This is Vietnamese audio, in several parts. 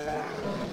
É.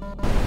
you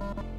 you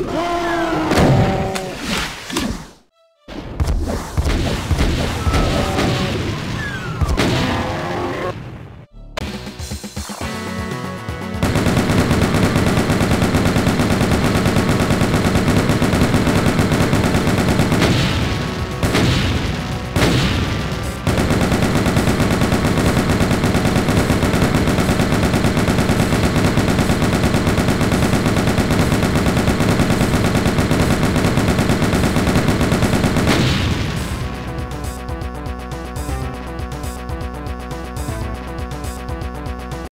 Whoa!